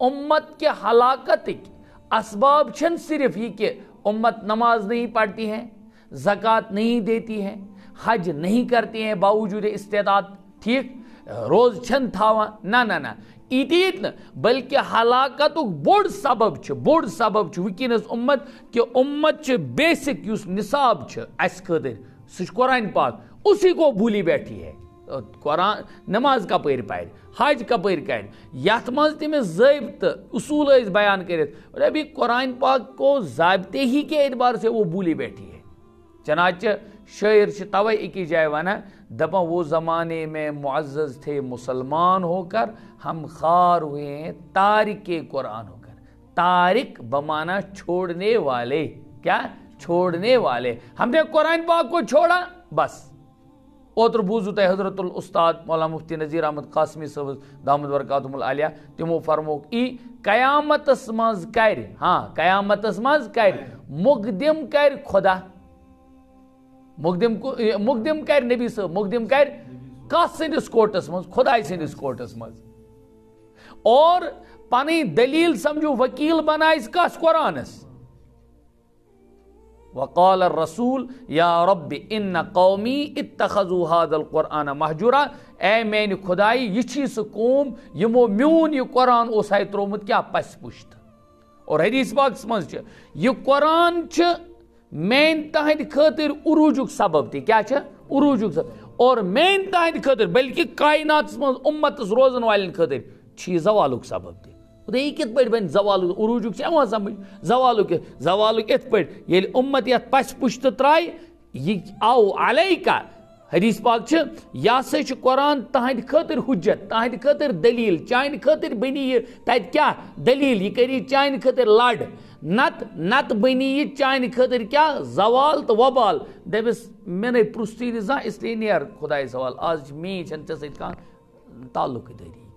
امت کے ہلاکت اسباب چھن صرف یہ کہ امت نماز نہیں پڑھتی ہے زکوٰۃ نہیں دیتی ہے حج نہیں کرتی ہیں باوجود استعداد، ٹھیک؟ روز چھن تھاوا نہ نہ نہ۔ ایتیت نہ، بلکہ ہلاکت بوڑ سبب چھ بوڑ سبب چھ ونکس امت کہ امت چھ بیسک یس نصاب چھ اس خاطر سہ قرآن پاک اسی کو بھولی بیٹھی ہے۔ قرآن، نماز کپر پہ حج کپر کر یت مز تمس ضابطہ اصول بیان کرت ابھی قرآن پاک کو ضابطے ہی کے اعتبار سے وہ بھولی بیٹھی ہے۔ چنانچہ شاعر توے ایک جائے ونہ دپا وہ زمانے میں معزز تھے مسلمان ہو کر، ہم خار ہوئے ہیں تارک قرآن ہو کر۔ تارک بمانا چھوڑنے والے، کیا؟ چھوڑنے والے۔ ہم نے قرآن پاک کو چھوڑا، بس۔ اوتر بوزو حضرت الاستاد مولانا مفتی نذیر احمد قاسمی صاحب، دامد برکاتم العالیہ، تمو فرموک ای قیامت مز کر ہاں قیامت مز کر مقدم کر خدا، مقدم مقدم کر نبی صاحب، مقدم کر کس سندس کوٹس مز خدائی سندس کوٹس مز اور پنی دلیل سمجھو، وکیل بنائس کس قرآنس وقال الرسول، یا رب، ان قومی اتخذوا هذا القرآن محجورا اے مین خدائی، یہ چھی سہ قوم، یمو میون یہ قرآن اس ترومت کیا پس پشت۔ اور حدیث پاک مز یہ قرآن چھ مین تہند خاطر عروجک سبب تھی کیا چھ؟ عروجک سبب۔ اور مین تہند خاطر، بلکہ کائنات مز امت روزن والن خاطر چھ زوالک سبب تھی یہ کت پہ بن زوال عروجک چھ سمجھ زوالک زوالک ات پہ یل امت یت پس پشت ترائی یہ آو علیکہ حدیث پاک چھ یا سے قرآن تہند خاطر حجت تہند خاطر دلیل چاین خاطر بنی یہ تت کیا دلیل یہ کری چاین خاطر لڑ نت نت بنی یہ چاین خاطر کیا زوال تو وبال دبس میں نے پرستی نزا اس لیے نیر خدا سوال آج می چھن تے تعلق دٲری